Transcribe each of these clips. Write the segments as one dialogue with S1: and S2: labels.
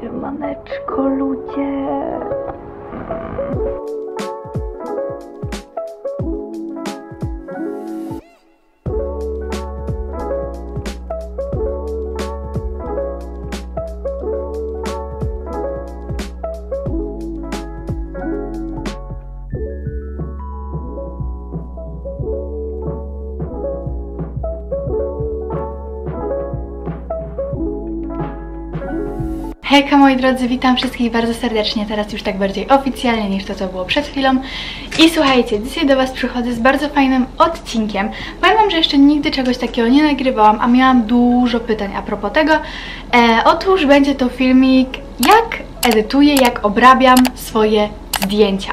S1: Siemaneczko ludzie.
S2: Hejka moi drodzy, witam wszystkich bardzo serdecznie, teraz już tak bardziej oficjalnie niż to co było przed chwilą. I słuchajcie, dzisiaj do Was przychodzę z bardzo fajnym odcinkiem. Powiem Wam, że jeszcze nigdy czegoś takiego nie nagrywałam, a miałam dużo pytań a propos tego. E, Otóż będzie to filmik, jak edytuję, jak obrabiam swoje zdjęcia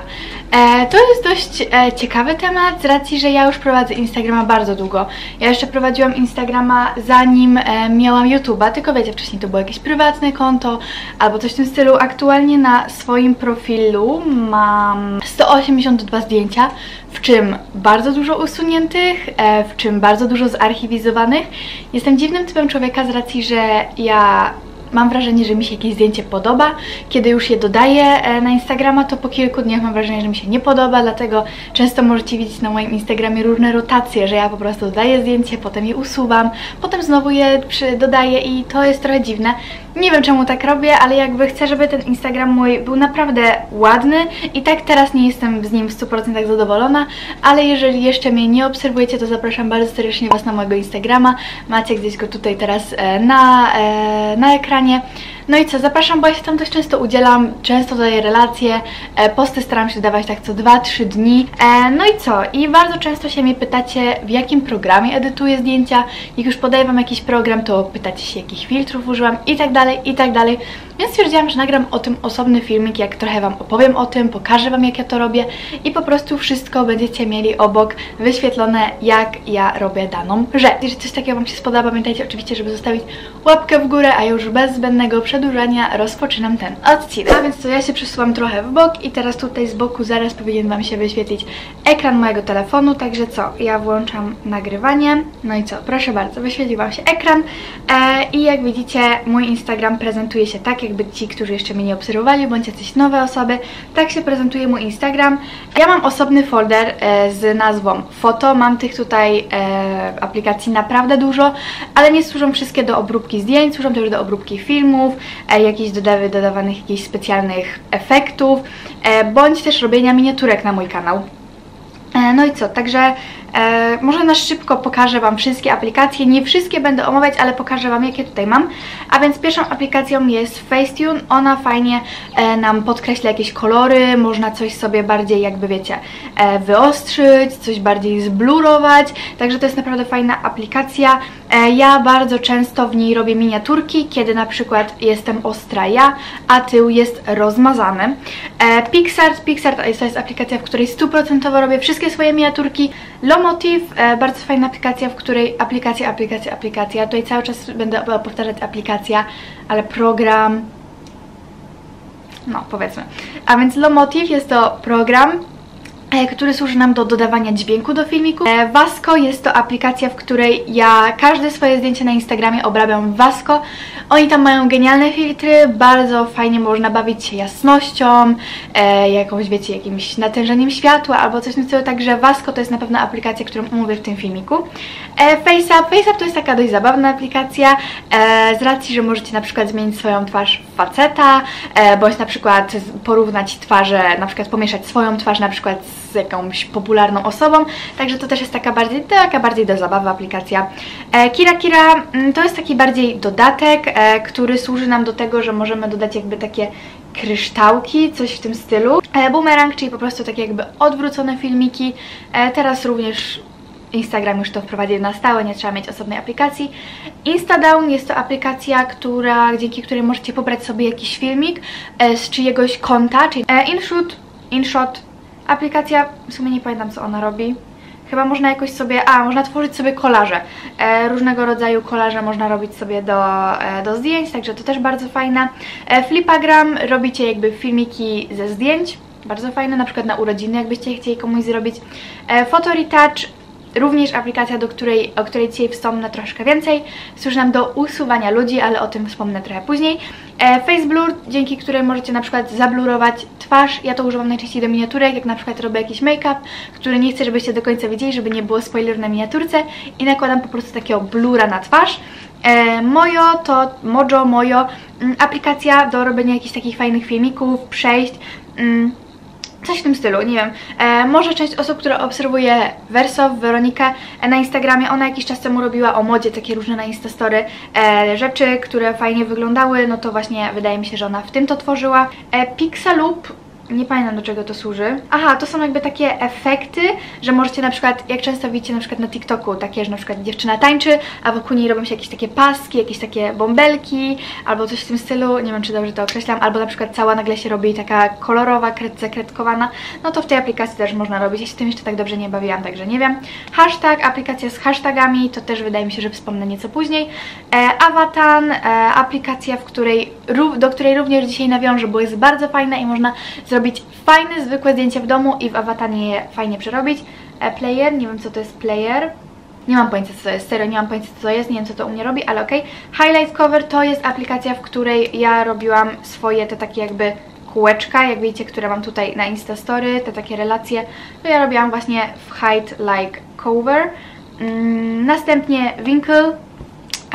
S2: to jest dość e, ciekawy temat z racji, że ja już prowadzę Instagrama bardzo długo. Ja jeszcze prowadziłam Instagrama zanim e, miałam YouTube'a, tylko wiecie, wcześniej to było jakieś prywatne konto albo coś w tym stylu. Aktualnie na swoim profilu mam 182 zdjęcia, w czym bardzo dużo usuniętych, e, w czym bardzo dużo zarchiwizowanych. Jestem dziwnym typem człowieka z racji, że ja mam wrażenie, że mi się jakieś zdjęcie podoba. Kiedy już je dodaję e, na Instagrama, to po kilku dniach mam wrażenie, że mi się nie podoba, dlatego często możecie widzieć na moim Instagramie różne rotacje, że ja po prostu dodaję zdjęcie, potem je usuwam, potem znowu je dodaję i to jest trochę dziwne. Nie wiem czemu tak robię, ale jakby chcę, żeby ten Instagram mój był naprawdę ładny i tak teraz nie jestem z nim w 100% zadowolona, ale jeżeli jeszcze mnie nie obserwujecie, to zapraszam bardzo serdecznie Was na mojego Instagrama. Macie gdzieś go tutaj teraz e, na, na ekranie ekranie no i co, zapraszam, bo ja się tam dość często udzielam, często daję relacje, e, posty staram się dawać tak co 2-3 dni. E, no i co, i bardzo często się mnie pytacie, w jakim programie edytuję zdjęcia. Jak już podaję Wam jakiś program, to pytacie się, jakich filtrów użyłam i tak dalej, i tak dalej. Więc stwierdziłam, że nagram o tym osobny filmik, jak trochę Wam opowiem o tym, pokażę Wam jak ja to robię i po prostu wszystko będziecie mieli obok wyświetlone, jak ja robię daną rzecz. Jeżeli coś takiego Wam się spodoba, pamiętajcie oczywiście, żeby zostawić łapkę w górę, a już bez zbędnego przedłużania rozpoczynam ten odcinek. A więc to ja się przesuwam trochę w bok i teraz tutaj z boku zaraz powinien Wam się wyświetlić ekran mojego telefonu, także co, ja włączam nagrywanie, no i co, proszę bardzo, wyświetlił Wam się ekran e, i jak widzicie mój Instagram prezentuje się tak, jakby ci, którzy jeszcze mnie nie obserwowali, bądź jacyś nowe osoby, tak się prezentuje mój Instagram. Ja mam osobny folder e, z nazwą foto, mam tych tutaj e, aplikacji naprawdę dużo, ale nie służą wszystkie do obróbki zdjęć, służą też do obróbki filmów, jakichś dodawy, dodawanych jakichś specjalnych efektów, e, bądź też robienia miniaturek na mój kanał. E, no i co, także E, może na szybko pokażę Wam wszystkie aplikacje. Nie wszystkie będę omawiać, ale pokażę Wam jakie tutaj mam. A więc pierwszą aplikacją jest Facetune. Ona fajnie e, nam podkreśla jakieś kolory, można coś sobie bardziej jakby wiecie e, wyostrzyć, coś bardziej zblurować. Także to jest naprawdę fajna aplikacja. E, ja bardzo często w niej robię miniaturki, kiedy na przykład jestem ostra ja, a tył jest rozmazany. E, Pixart, Pixart to jest aplikacja, w której stuprocentowo robię wszystkie swoje miniaturki. Lomotiv, e, bardzo fajna aplikacja, w której aplikacja, aplikacja, aplikacja. Tutaj cały czas będę powtarzać aplikacja, ale program, no powiedzmy. A więc Lomotiv jest to program, który służy nam do dodawania dźwięku do filmiku. E, Vasco jest to aplikacja, w której ja każde swoje zdjęcie na Instagramie obrabiam w Vasco. Oni tam mają genialne filtry, bardzo fajnie można bawić się jasnością, e, jakąś, wiecie, jakimś natężeniem światła albo coś tym stylu, także Vasco to jest na pewno aplikacja, którą omówię w tym filmiku. E, FaceApp, FaceApp to jest taka dość zabawna aplikacja, e, z racji, że możecie na przykład zmienić swoją twarz w faceta, e, bądź na przykład porównać twarze, na przykład pomieszać swoją twarz na przykład z jakąś popularną osobą, także to też jest taka bardziej, taka bardziej do zabawy aplikacja. E, Kira Kira mm, to jest taki bardziej dodatek, e, który służy nam do tego, że możemy dodać jakby takie kryształki, coś w tym stylu. E, boomerang, czyli po prostu takie jakby odwrócone filmiki. Teraz również Instagram już to wprowadził na stałe, nie trzeba mieć osobnej aplikacji. Instadown jest to aplikacja, która, dzięki której możecie pobrać sobie jakiś filmik z czyjegoś konta, czyli InShoot, InShot, Aplikacja, w sumie nie pamiętam co ona robi. Chyba można jakoś sobie, a można tworzyć sobie kolaże. E, różnego rodzaju kolaże można robić sobie do, e, do zdjęć, także to też bardzo fajne. E, Flipagram, robicie jakby filmiki ze zdjęć, bardzo fajne, na przykład na urodziny, jakbyście chcieli komuś zrobić. E, Photo Retouch, również aplikacja, do której, o której dzisiaj wspomnę troszkę więcej. Służy nam do usuwania ludzi, ale o tym wspomnę trochę później. E, Face Blur, dzięki której możecie na przykład zablurować twarz. Ja to używam najczęściej do miniaturek, jak na przykład robię jakiś make-up, który nie chcę, żebyście do końca wiedzieli, żeby nie było spoiler na miniaturce i nakładam po prostu takiego blura na twarz. E, Mojo to Mojo, Mojo, mm, aplikacja do robienia jakichś takich fajnych filmików, przejść. Mm, Coś w tym stylu, nie wiem. E, może część osób, która obserwuje Verso, Weronikę e, na Instagramie, ona jakiś czas temu robiła o modzie takie różne na Instastory e, rzeczy, które fajnie wyglądały, no to właśnie wydaje mi się, że ona w tym to tworzyła. E, Pixaloop nie pamiętam do czego to służy. Aha, to są jakby takie efekty, że możecie na przykład, jak często widzicie na przykład na TikToku, takie, że na przykład dziewczyna tańczy, a wokół niej robią się jakieś takie paski, jakieś takie bąbelki, albo coś w tym stylu, nie wiem czy dobrze to określam, albo na przykład cała nagle się robi taka kolorowa, kred, zakredkowana, no to w tej aplikacji też można robić. Ja się tym jeszcze tak dobrze nie bawiłam, także nie wiem. Hashtag, aplikacja z hashtagami, to też wydaje mi się, że wspomnę nieco później. E, Avatan, e, aplikacja, w której, do której również dzisiaj nawiążę, bo jest bardzo fajna i można zrobić fajne, zwykłe zdjęcie w domu i w awatanie je fajnie przerobić. E, player, nie wiem co to jest player. Nie mam pojęcia co to jest, serio nie mam pojęcia co to jest, nie wiem co to u mnie robi, ale okej. Okay. Highlight Cover to jest aplikacja, w której ja robiłam swoje te takie jakby kółeczka, jak widzicie, które mam tutaj na Instastory, te takie relacje, to ja robiłam właśnie w Hide Like Cover. Mm, następnie Winkle,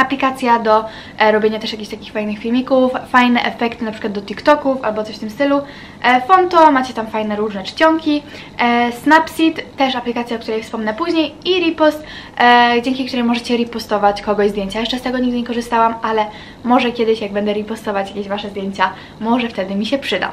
S2: aplikacja do e, robienia też jakichś takich fajnych filmików, fajne efekty na przykład do TikToków albo coś w tym stylu. E, Fonto, macie tam fajne różne czcionki. E, Snapseed, też aplikacja, o której wspomnę później i Repost, dzięki której możecie repostować kogoś zdjęcia. Jeszcze z tego nigdy nie korzystałam, ale może kiedyś jak będę repostować jakieś Wasze zdjęcia, może wtedy mi się przyda.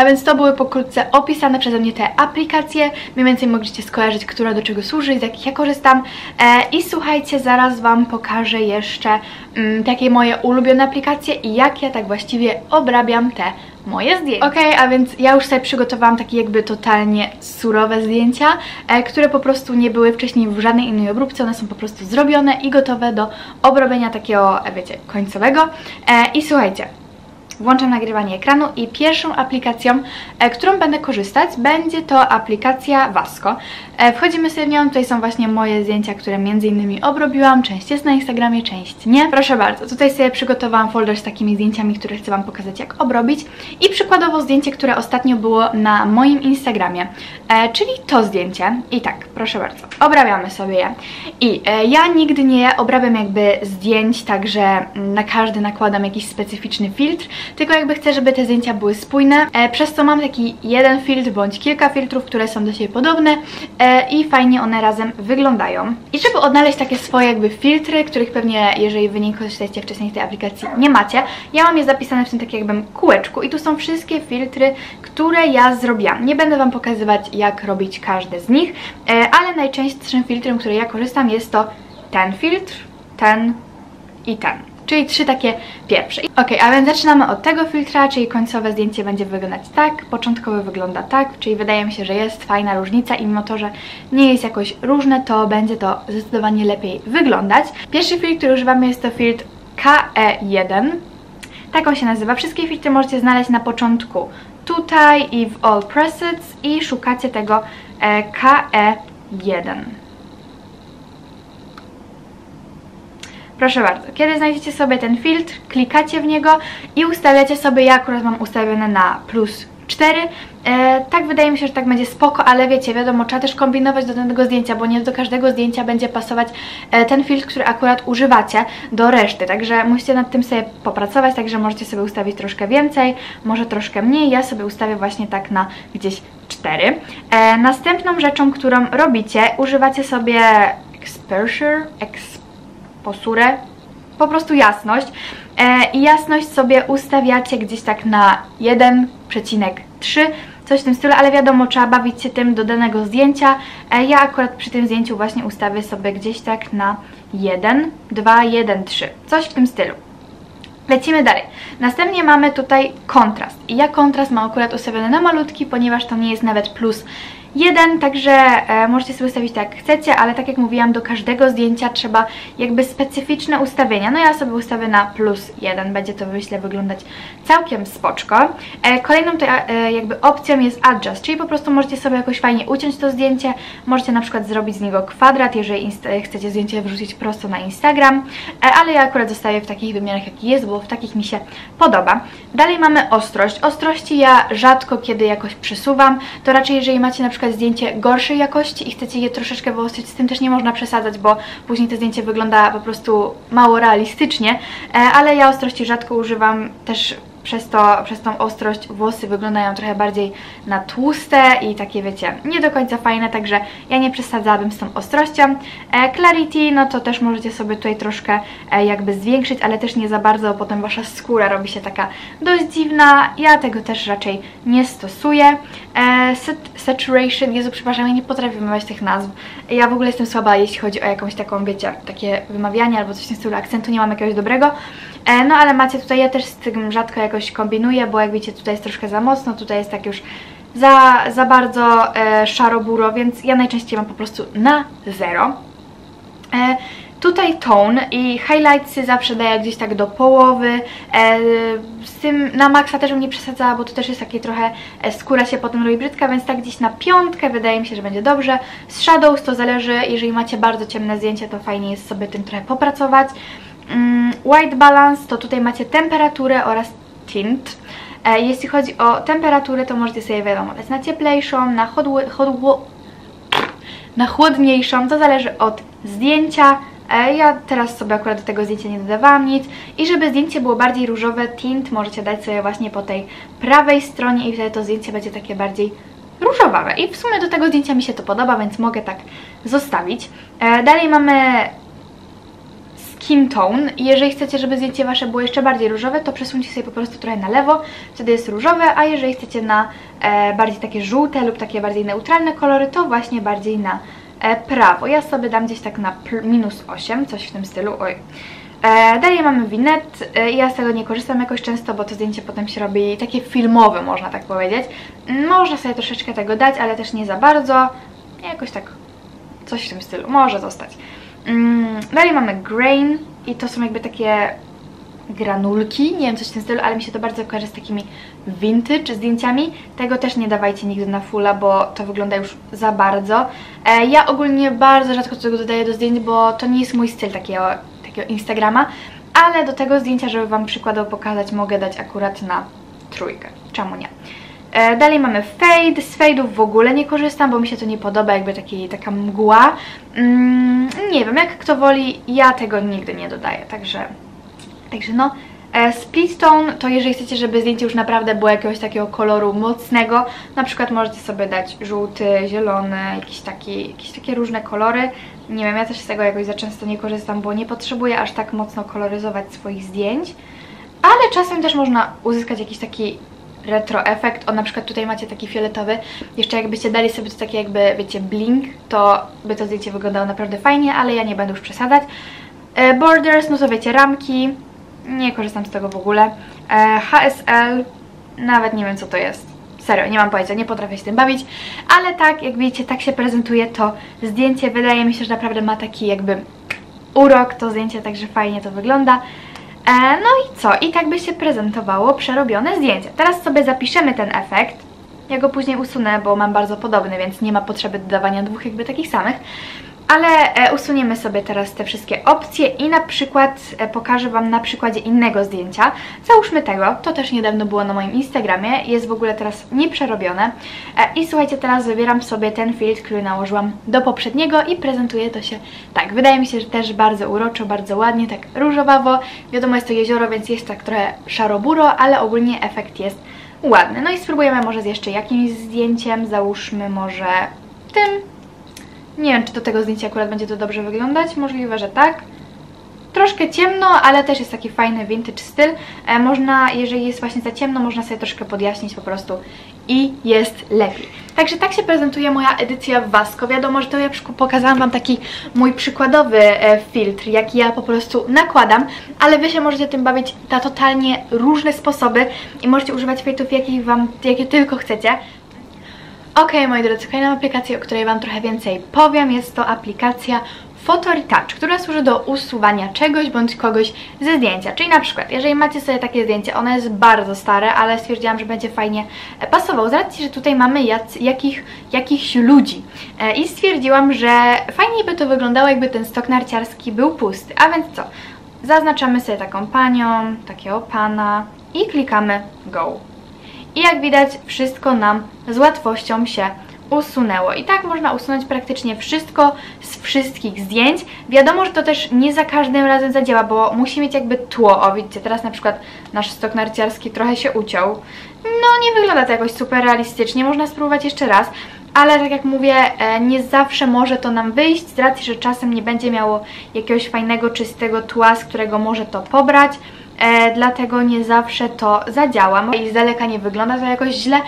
S2: A więc to były pokrótce opisane przeze mnie te aplikacje. Mniej więcej mogliście skojarzyć, która do czego służy, z jakich ja korzystam. E, I słuchajcie, zaraz Wam pokażę jeszcze mm, takie moje ulubione aplikacje i jak ja tak właściwie obrabiam te moje zdjęcia. Ok, a więc ja już sobie przygotowałam takie jakby totalnie surowe zdjęcia, e, które po prostu nie były wcześniej w żadnej innej obróbce, one są po prostu zrobione i gotowe do obrobienia takiego, e, wiecie, końcowego. I słuchajcie, włączam nagrywanie ekranu i pierwszą aplikacją, e, którą będę korzystać, będzie to aplikacja Vasco. E, wchodzimy sobie w nią, tutaj są właśnie moje zdjęcia, które między innymi obrobiłam, część jest na Instagramie, część nie. Proszę bardzo, tutaj sobie przygotowałam folder z takimi zdjęciami, które chcę Wam pokazać jak obrobić. I przykładowo zdjęcie, które ostatnio było na moim Instagramie, e, czyli to zdjęcie. I tak, proszę bardzo, obrabiamy sobie je. I ja nigdy nie obrabiam jakby zdjęć tak, że na każdy nakładam jakiś specyficzny filtr, tylko jakby chcę, żeby te zdjęcia były spójne, e, przez co mam taki jeden filtr bądź kilka filtrów, które są do siebie podobne e, i fajnie one razem wyglądają. I żeby odnaleźć takie swoje jakby filtry, których pewnie, jeżeli wy nie korzystaliście wcześniej z tej aplikacji, nie macie, ja mam je zapisane w tym takim jakbym kółeczku i tu są wszystkie filtry, które ja zrobiłam. Nie będę Wam pokazywać, jak robić każdy z nich, e, ale najczęstszym filtrem, który ja korzystam jest to ten filtr, ten i ten. Czyli trzy takie pierwsze. Ok, a więc zaczynamy od tego filtra, czyli końcowe zdjęcie będzie wyglądać tak, początkowe wygląda tak, czyli wydaje mi się, że jest fajna różnica i mimo to, że nie jest jakoś różne, to będzie to zdecydowanie lepiej wyglądać. Pierwszy filtr, który używamy jest to filtr KE1. Tak on się nazywa. Wszystkie filtry możecie znaleźć na początku tutaj i w All Presets i szukacie tego e, KE1. Proszę bardzo, kiedy znajdziecie sobie ten filtr, klikacie w niego i ustawiacie sobie, ja akurat mam ustawione na plus 4. E, tak wydaje mi się, że tak będzie spoko, ale wiecie, wiadomo, trzeba też kombinować do danego zdjęcia, bo nie do każdego zdjęcia będzie pasować e, ten filtr, który akurat używacie do reszty, także musicie nad tym sobie popracować, także możecie sobie ustawić troszkę więcej, może troszkę mniej, ja sobie ustawię właśnie tak na gdzieś 4. E, następną rzeczą, którą robicie, używacie sobie exposure, exposure posurę, po prostu jasność. E, I jasność sobie ustawiacie gdzieś tak na 1,3, coś w tym stylu, ale wiadomo, trzeba bawić się tym do danego zdjęcia. E, ja akurat przy tym zdjęciu właśnie ustawię sobie gdzieś tak na 1, 2, 1, 3, coś w tym stylu. Lecimy dalej. Następnie mamy tutaj kontrast. I ja kontrast mam akurat ustawiony na malutki, ponieważ to nie jest nawet plus jeden, także e, możecie sobie ustawić tak jak chcecie, ale tak jak mówiłam, do każdego zdjęcia trzeba jakby specyficzne ustawienia. No ja sobie ustawię na plus jeden, będzie to myślę wyglądać całkiem spoczko. E, kolejną to, e, jakby opcją jest adjust, czyli po prostu możecie sobie jakoś fajnie uciąć to zdjęcie, możecie na przykład zrobić z niego kwadrat, jeżeli chcecie zdjęcie wrzucić prosto na Instagram, e, ale ja akurat zostawię w takich wymiarach jaki jest, bo w takich mi się podoba. Dalej mamy ostrość. Ostrości ja rzadko kiedy jakoś przesuwam, to raczej jeżeli macie na przykład zdjęcie gorszej jakości i chcecie je troszeczkę wyostrzyć, z tym też nie można przesadzać, bo później to zdjęcie wygląda po prostu mało realistycznie, e, ale ja ostrości rzadko używam, też przez, to, przez tą ostrość włosy wyglądają trochę bardziej na tłuste i takie wiecie, nie do końca fajne, także ja nie przesadzałabym z tą ostrością. E, clarity, no to też możecie sobie tutaj troszkę e, jakby zwiększyć, ale też nie za bardzo, bo potem wasza skóra robi się taka dość dziwna. Ja tego też raczej nie stosuję. E, saturation, Jezu, przepraszam, ja nie potrafię wymawiać tych nazw. Ja w ogóle jestem słaba, jeśli chodzi o jakąś taką, wiecie, takie wymawianie albo coś w tym stylu akcentu, nie mam jakiegoś dobrego. E, no ale macie tutaj, ja też z tym rzadko jakoś kombinuję, bo jak widzicie tutaj jest troszkę za mocno, tutaj jest tak już za, za bardzo e, szaro-buro, więc ja najczęściej mam po prostu na zero. E, tutaj tone i highlightsy zawsze daję gdzieś tak do połowy. E, z tym na maksa też bym nie przesadzała, bo to też jest takie trochę, e, skóra się potem robi brzydka, więc tak gdzieś na piątkę wydaje mi się, że będzie dobrze. Z shadows to zależy, jeżeli macie bardzo ciemne zdjęcie, to fajnie jest sobie tym trochę popracować. Mm, white balance to tutaj macie temperaturę oraz tint. E, jeśli chodzi o temperaturę, to możecie sobie wiadomo dać na cieplejszą, na, chodło, na chłodniejszą, to zależy od zdjęcia. E, ja teraz sobie akurat do tego zdjęcia nie dodawałam nic i żeby zdjęcie było bardziej różowe, tint możecie dać sobie właśnie po tej prawej stronie i wtedy to zdjęcie będzie takie bardziej różowawe. I w sumie do tego zdjęcia mi się to podoba, więc mogę tak zostawić. E, dalej mamy skin tone jeżeli chcecie, żeby zdjęcie Wasze było jeszcze bardziej różowe, to przesuńcie sobie po prostu trochę na lewo, wtedy jest różowe, a jeżeli chcecie na e, bardziej takie żółte lub takie bardziej neutralne kolory, to właśnie bardziej na e, prawo. Ja sobie dam gdzieś tak na minus 8, coś w tym stylu, oj. E, dalej mamy winet, e, ja z tego nie korzystam jakoś często, bo to zdjęcie potem się robi takie filmowe, można tak powiedzieć. Można sobie troszeczkę tego dać, ale też nie za bardzo, jakoś tak coś w tym stylu, może zostać. Mm, dalej mamy grain i to są jakby takie granulki, nie wiem coś w tym stylu, ale mi się to bardzo kojarzy z takimi vintage zdjęciami. Tego też nie dawajcie nigdy na fulla, bo to wygląda już za bardzo. E, ja ogólnie bardzo rzadko tego dodaję do zdjęć, bo to nie jest mój styl takiego, takiego Instagrama, ale do tego zdjęcia, żeby Wam przykładowo pokazać, mogę dać akurat na trójkę. Czemu nie? E, dalej mamy fade, z fade'ów w ogóle nie korzystam, bo mi się to nie podoba, jakby taki, taka mgła. Mm, nie wiem, jak kto woli, ja tego nigdy nie dodaję, także, także no. E, split tone to jeżeli chcecie, żeby zdjęcie już naprawdę było jakiegoś takiego koloru mocnego, na przykład możecie sobie dać żółty, zielony, jakieś, taki, jakieś takie różne kolory. Nie wiem, ja też z tego jakoś za często nie korzystam, bo nie potrzebuję aż tak mocno koloryzować swoich zdjęć. Ale czasem też można uzyskać jakiś taki retro efekt. O, na przykład tutaj macie taki fioletowy. Jeszcze jakbyście dali sobie to takie jakby, wiecie, blink, to by to zdjęcie wyglądało naprawdę fajnie, ale ja nie będę już przesadzać. E, borders, no to wiecie, ramki. Nie korzystam z tego w ogóle. E, HSL, nawet nie wiem co to jest. Serio, nie mam pojęcia, nie potrafię się tym bawić, ale tak, jak widzicie, tak się prezentuje to zdjęcie. Wydaje mi się, że naprawdę ma taki jakby urok to zdjęcie, także fajnie to wygląda. E, no i co? I tak by się prezentowało przerobione zdjęcie. Teraz sobie zapiszemy ten efekt. Ja go później usunę, bo mam bardzo podobny, więc nie ma potrzeby dodawania dwóch jakby takich samych ale e, usuniemy sobie teraz te wszystkie opcje i na przykład e, pokażę Wam na przykładzie innego zdjęcia. Załóżmy tego, to też niedawno było na moim Instagramie, jest w ogóle teraz nieprzerobione e, i słuchajcie, teraz wybieram sobie ten filtr, który nałożyłam do poprzedniego i prezentuje to się tak. Wydaje mi się, że też bardzo uroczo, bardzo ładnie, tak różowawo. Wiadomo, jest to jezioro, więc jest tak trochę szaroburo, ale ogólnie efekt jest ładny. No i spróbujemy może z jeszcze jakimś zdjęciem, załóżmy może tym nie wiem, czy do tego zdjęcia akurat będzie to dobrze wyglądać. Możliwe, że tak. Troszkę ciemno, ale też jest taki fajny vintage styl. E, można, jeżeli jest właśnie za ciemno, można sobie troszkę podjaśnić po prostu i jest lepiej. Także tak się prezentuje moja edycja w Wasco. Wiadomo, że to ja pokazałam Wam taki mój przykładowy e, filtr, jaki ja po prostu nakładam, ale Wy się możecie tym bawić na totalnie różne sposoby i możecie używać filtrów, jakich Wam, jakie tylko chcecie. Ok, moi drodzy, kolejna aplikacja, o której Wam trochę więcej powiem, jest to aplikacja Photo Retouch, która służy do usuwania czegoś bądź kogoś ze zdjęcia. Czyli na przykład, jeżeli macie sobie takie zdjęcie, ono jest bardzo stare, ale stwierdziłam, że będzie fajnie e, pasował z racji, że tutaj mamy jac, jakich, jakichś ludzi. E, I stwierdziłam, że fajniej by to wyglądało, jakby ten stok narciarski był pusty. A więc co? Zaznaczamy sobie taką panią, takiego pana i klikamy Go. I jak widać, wszystko nam z łatwością się usunęło. I tak można usunąć praktycznie wszystko z wszystkich zdjęć. Wiadomo, że to też nie za każdym razem zadziała, bo musi mieć jakby tło. O, widzicie, teraz na przykład nasz stok narciarski trochę się uciął. No, nie wygląda to jakoś super realistycznie, można spróbować jeszcze raz. Ale tak jak mówię, e, nie zawsze może to nam wyjść, z racji, że czasem nie będzie miało jakiegoś fajnego, czystego tła, z którego może to pobrać. E, dlatego nie zawsze to zadziała i z daleka nie wygląda to jakoś źle,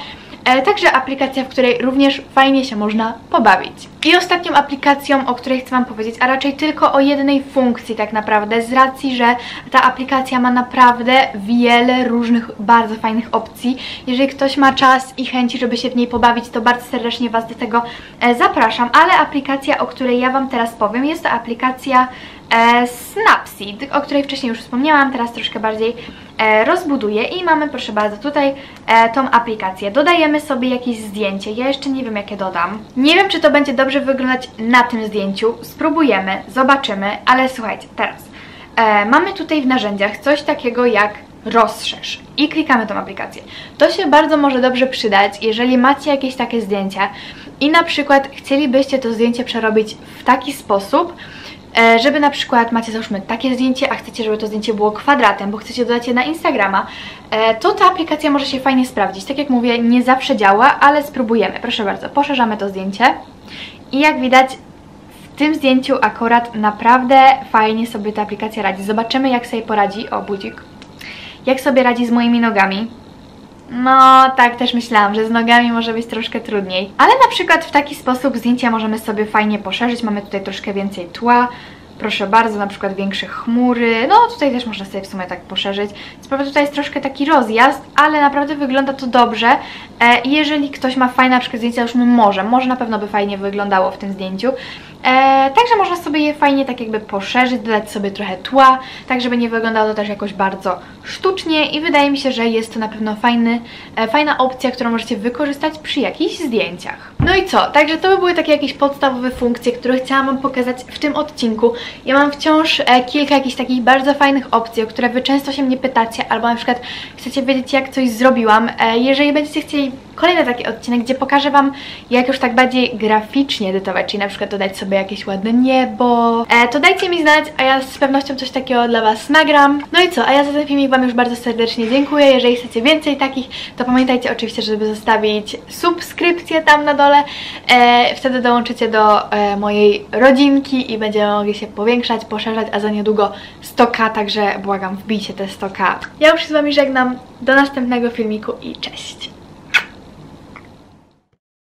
S2: E, także aplikacja, w której również fajnie się można pobawić. I ostatnią aplikacją, o której chcę Wam powiedzieć, a raczej tylko o jednej funkcji tak naprawdę, z racji, że ta aplikacja ma naprawdę wiele różnych, bardzo fajnych opcji. Jeżeli ktoś ma czas i chęci, żeby się w niej pobawić, to bardzo serdecznie Was do tego e, zapraszam, ale aplikacja, o której ja Wam teraz powiem, jest to aplikacja e, Snapseed, o której wcześniej już wspomniałam, teraz troszkę bardziej e, rozbuduję i mamy, proszę bardzo, tutaj e, tą aplikację. Dodajemy sobie jakieś zdjęcie, ja jeszcze nie wiem jakie dodam. Nie wiem, czy to będzie dobrze wyglądać na tym zdjęciu, spróbujemy, zobaczymy, ale słuchajcie, teraz e, mamy tutaj w narzędziach coś takiego jak rozszerz i klikamy tą aplikację. To się bardzo może dobrze przydać, jeżeli macie jakieś takie zdjęcie i na przykład chcielibyście to zdjęcie przerobić w taki sposób, żeby na przykład macie załóżmy takie zdjęcie, a chcecie, żeby to zdjęcie było kwadratem, bo chcecie dodać je na Instagrama, e, to ta aplikacja może się fajnie sprawdzić. Tak jak mówię, nie zawsze działa, ale spróbujemy. Proszę bardzo, poszerzamy to zdjęcie i jak widać w tym zdjęciu akurat naprawdę fajnie sobie ta aplikacja radzi. Zobaczymy jak sobie poradzi, o budzik, jak sobie radzi z moimi nogami. No, tak też myślałam, że z nogami może być troszkę trudniej. Ale na przykład w taki sposób zdjęcia możemy sobie fajnie poszerzyć. Mamy tutaj troszkę więcej tła, proszę bardzo, na przykład większe chmury, no tutaj też można sobie w sumie tak poszerzyć. Sprawa tutaj jest troszkę taki rozjazd, ale naprawdę wygląda to dobrze. E, jeżeli ktoś ma fajne na przykład zdjęcia, już może, może na pewno by fajnie wyglądało w tym zdjęciu. E, także można sobie je fajnie tak jakby poszerzyć, dodać sobie trochę tła, tak żeby nie wyglądało to też jakoś bardzo sztucznie i wydaje mi się, że jest to na pewno fajny, e, fajna opcja, którą możecie wykorzystać przy jakichś zdjęciach. No i co? Także to by były takie jakieś podstawowe funkcje, które chciałam Wam pokazać w tym odcinku. Ja mam wciąż e, kilka jakichś takich bardzo fajnych opcji, o które Wy często się mnie pytacie, albo na przykład chcecie wiedzieć jak coś zrobiłam. E, jeżeli będziecie chcieli kolejny taki odcinek, gdzie pokażę Wam jak już tak bardziej graficznie edytować, czyli na przykład dodać sobie jakieś ładne niebo, e, to dajcie mi znać, a ja z pewnością coś takiego dla Was nagram. No i co, a ja za ten filmik Wam już bardzo serdecznie dziękuję. Jeżeli chcecie więcej takich, to pamiętajcie oczywiście, żeby zostawić subskrypcję tam na dole. E, wtedy dołączycie do e, mojej rodzinki i będziemy mogli się powiększać, poszerzać, a za niedługo 100k, także błagam, wbijcie te 100k. Ja już się z Wami żegnam, do następnego filmiku i cześć!